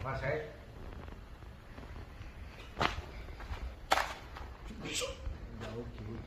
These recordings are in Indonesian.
Pasay. Jauh cuy.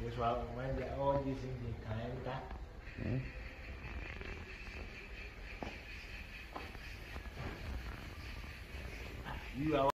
Dia suara main dia oh di sini kayak kita. Hmm. Are